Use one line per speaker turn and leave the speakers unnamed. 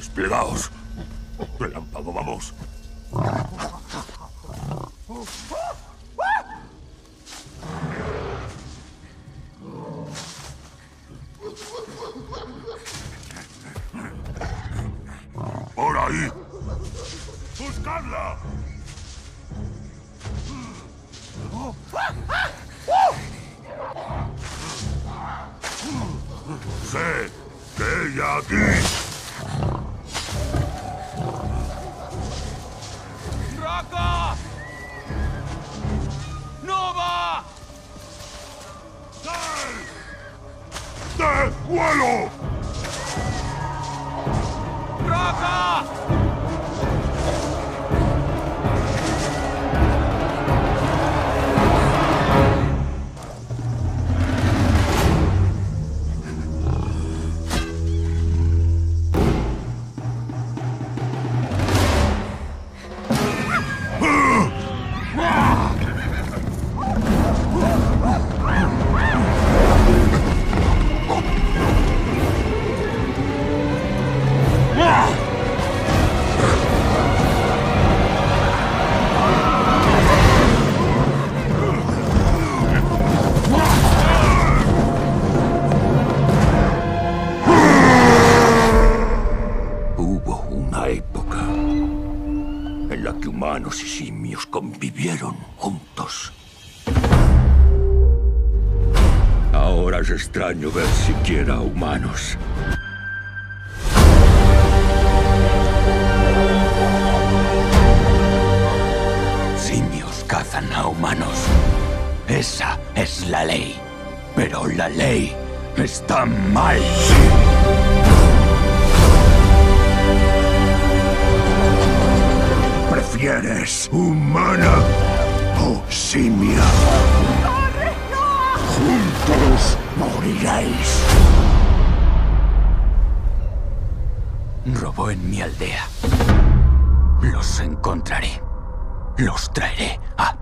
Desplegaos. Relámpago, vamos. ¡Por ahí! ¡Buscadla! Sé que ella aquí. ¡Vuelo! ¡Broca! Humanos y simios convivieron juntos. Ahora es extraño ver siquiera humanos. Simios cazan a humanos. Esa es la ley. Pero la ley está mal. Humana o simia? Juntos moriréis. Robó en mi aldea. Los encontraré. Los traeré a